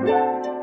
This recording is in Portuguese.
Música